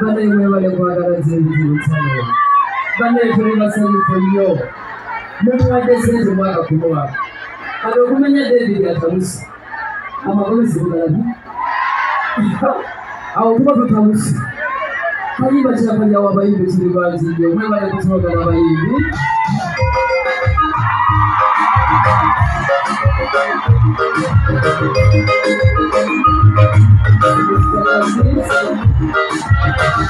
banayiwe bari guhagara zibiri cyane banayikore basabwe foriyo muri wageze mu mwaka ku mwaka hari ukumenya david Algumas batanguzi Kali bakirakanya abayibi ekiribazimbye omwebale kusobagala abayibi Thank you.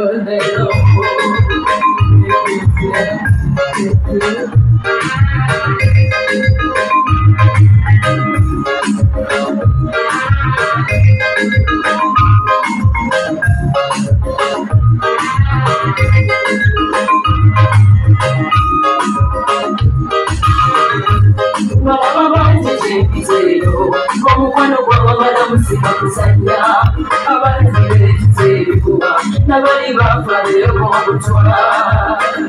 Thank you. bá fàyè wọn tó a.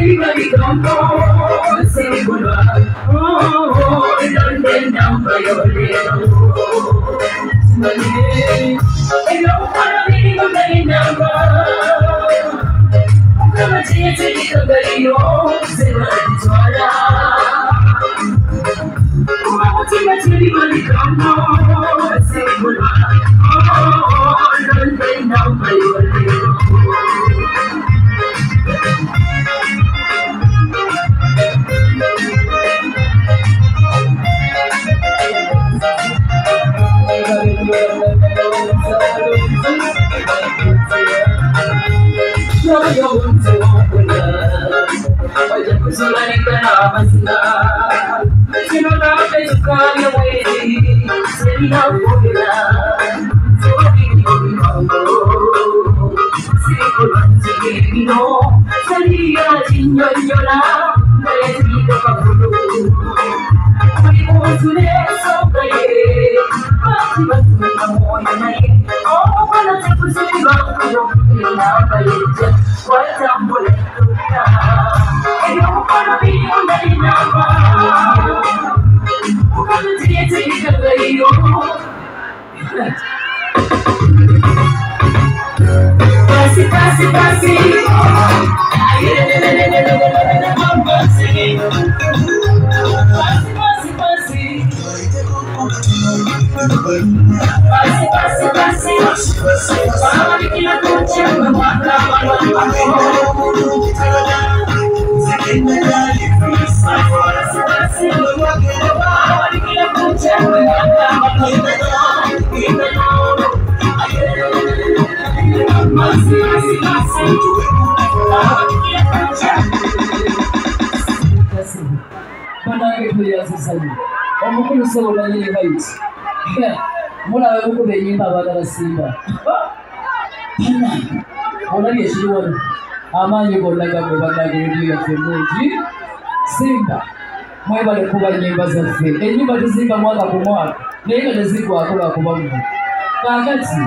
anybody don't know, say goodbye. Oh, oh, oh don't bend down for your little money. You don't wanna be a million number. I'm gonna take it to the video. Cry away, send me out for me now. So I can give you my love. Say goodbye to me, no. Tell me you're in your love. Let me go for you. We want to live someday. But we want to make a more tonight. Oh, when I take you to the love, we don't feel now, but it's just what I'm willing. Pasi, pasi, pasi. Pasi, pasi, banange tulyazisanyo omukulu sobolanyini haiti mulabe mukuba enyimba abaagala simba olabye ekiri wano amaanyi gonna gagwe banange rediyo yaffe mungi simba mwebale kuba nyimba zaffe. Enyimba tuzimba mwaka ku mwaka naye nga tezigwako lwakuba mwe kaakati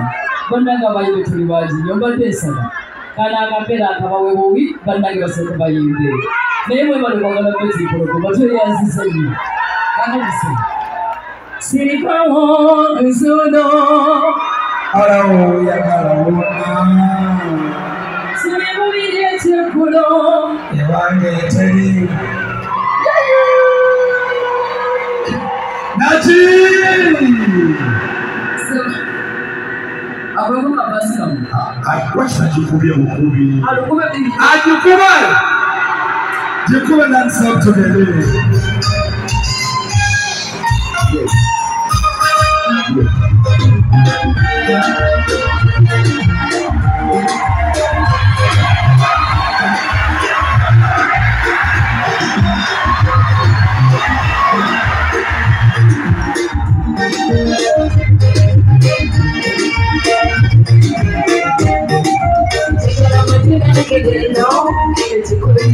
bannange abayimbe tuli bangi nyo mbadde ensaba kana akampera akabawe bubi bannange basooke bayimbe. Naye mwebale kwagala betipologoma tweyanziza nnyo kakatise sirikawo nzuno Alawo yagala wona tuli mubiri ekyekulo ewange Naji! abubuwan ba su kan wacce jikube mu kubi a jikube jikube nan sabtu da ne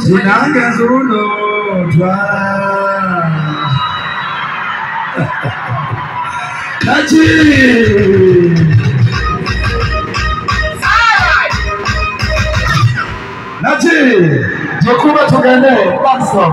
zinanga zunodwa kachi. Nachi. Jokuba tugane bakso